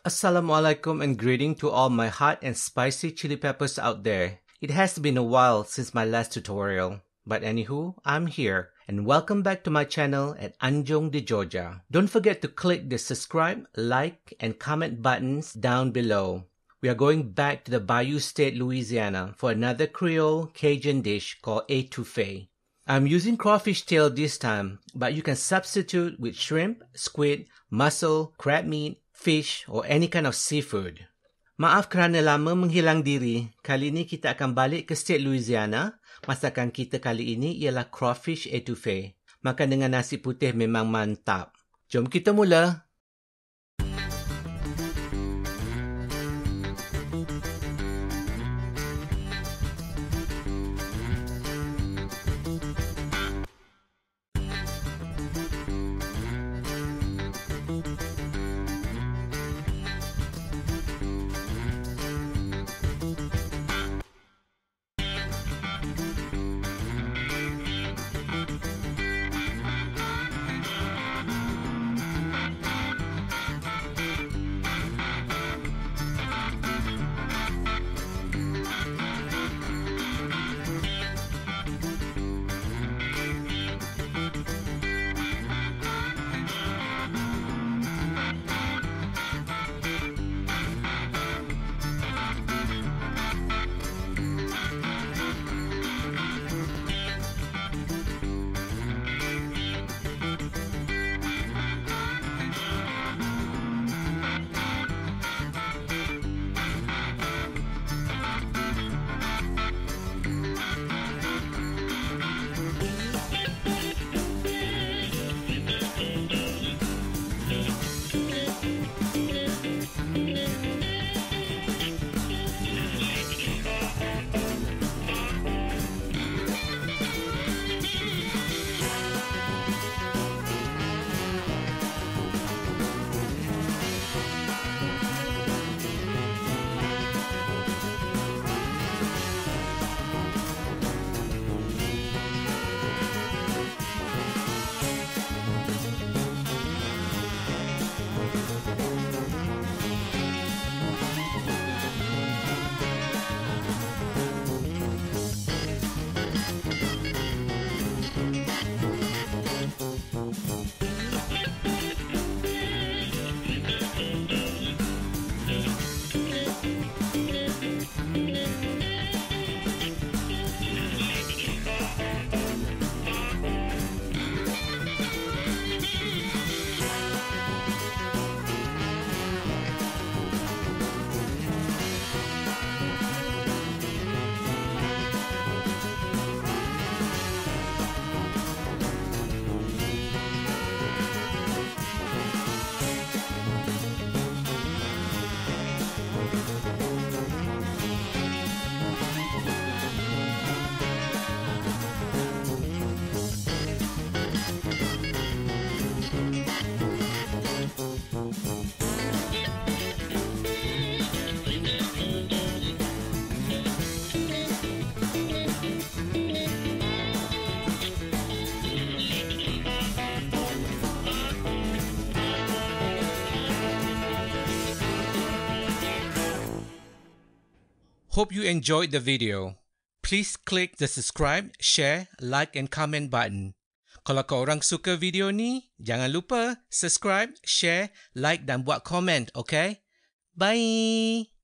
Assalamualaikum and greeting to all my hot and spicy chili peppers out there. It has been a while since my last tutorial, but anywho, I'm here and welcome back to my channel at Anjung de Georgia. Don't forget to click the subscribe, like, and comment buttons down below. We are going back to the Bayou State, Louisiana for another Creole Cajun dish called etouffee. I'm using crawfish tail this time, but you can substitute with shrimp, squid, mussel, crab meat, fish, or any kind of seafood. Maaf kerana lama menghilang diri. Kali ini kita akan balik ke State Louisiana. Masakan kita kali ini ialah crawfish etouffee. Makan dengan nasi putih memang mantap. Jom kita mula. Hope you enjoyed the video. Please click the subscribe, share, like, and comment button. Kalau kau orang suka video ni, jangan lupa subscribe, share, like dan buat komen, okay? Bye!